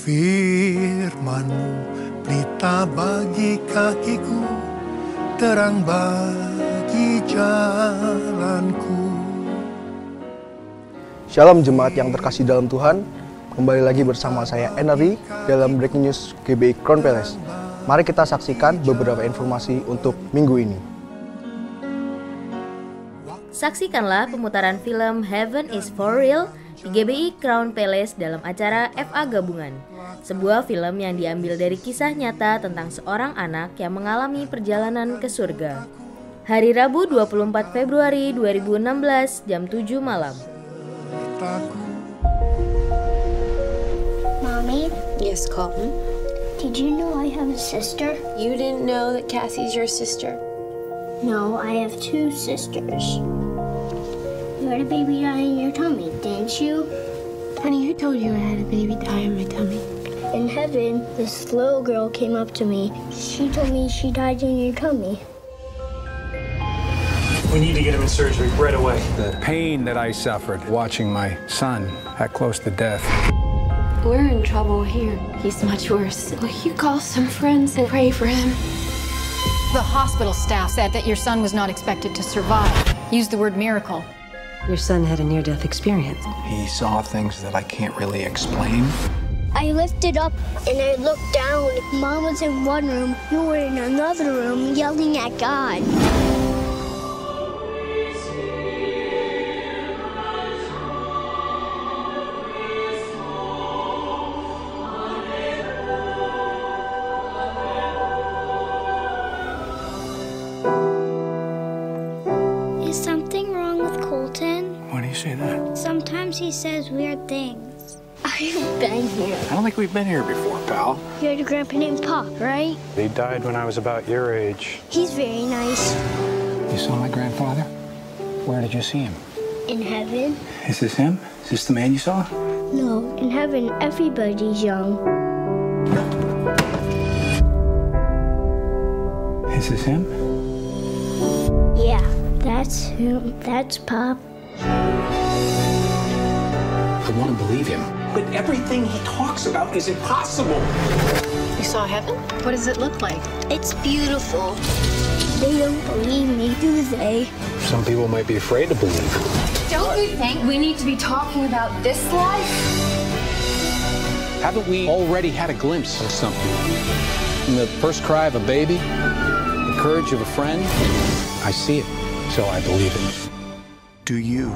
Firmanmu pelita bagi kakiku, terang bagi jalanku. Shalom jemaat yang terkasih dalam Tuhan, kembali lagi bersama saya Enery dalam Breaking News GBI Crown Palace. Mari kita saksikan beberapa informasi untuk minggu ini. Saksikanlah pemutaran film Heaven is for Real di GBI Crown Palace dalam acara FA Gabungan. Sebuah film yang diambil dari kisah nyata tentang seorang anak yang mengalami perjalanan ke surga. Hari Rabu 24 Februari 2016 jam 7 malam. Mommy, Yes, Colton. did you know I have a sister? You didn't know that Cassie's your sister? No, I have two sisters. You had a baby die in your tummy, didn't you? Honey, who told you I had a baby die in my tummy? In heaven, this little girl came up to me. She told me she died in your tummy. We need to get him in surgery right away. The pain that I suffered watching my son that close to death. We're in trouble here. He's much worse. Will you call some friends and pray for him? The hospital staff said that your son was not expected to survive. Use the word miracle. Your son had a near death experience. He saw things that I can't really explain. I lifted up and I looked down. Mom was in one room, you were in another room yelling at God. Is something say that? Sometimes he says weird things. I've been here. I don't think we've been here before, pal. You had a grandpa named Pop, right? He died when I was about your age. He's very nice. You saw my grandfather? Where did you see him? In heaven? Is this him? Is this the man you saw? No, in heaven everybody's young. Is this him? Yeah, that's him. That's Pop. I want to believe him. But everything he talks about is impossible. You saw heaven? What does it look like? It's beautiful. They don't believe me, do they? Some people might be afraid to believe. Don't you think we need to be talking about this life? Haven't we already had a glimpse of something? In the first cry of a baby, the courage of a friend, I see it, so I believe it. Do you?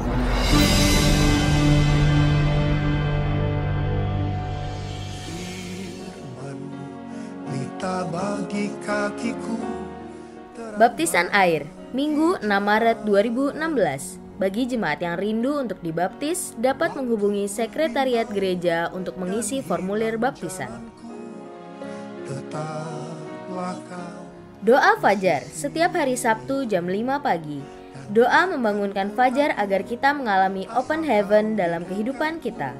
Baptisan air, Minggu 6 Maret 2016. Bagi jemaat yang rindu untuk dibaptis, dapat menghubungi sekretariat gereja untuk mengisi formulir baptisan. Doa Fajar setiap hari Sabtu jam 5 pagi. Doa membangunkan Fajar agar kita mengalami open heaven dalam kehidupan kita.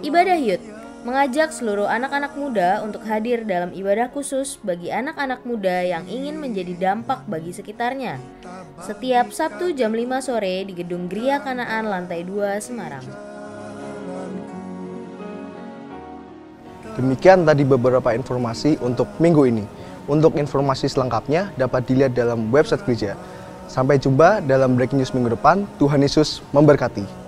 Ibadah Yud mengajak seluruh anak-anak muda untuk hadir dalam ibadah khusus bagi anak-anak muda yang ingin menjadi dampak bagi sekitarnya. Setiap Sabtu jam 5 sore di Gedung Gria Kanaan lantai 2 Semarang. Demikian tadi beberapa informasi untuk minggu ini. Untuk informasi selengkapnya dapat dilihat dalam website gereja. Sampai jumpa dalam breaking news minggu depan. Tuhan Yesus memberkati.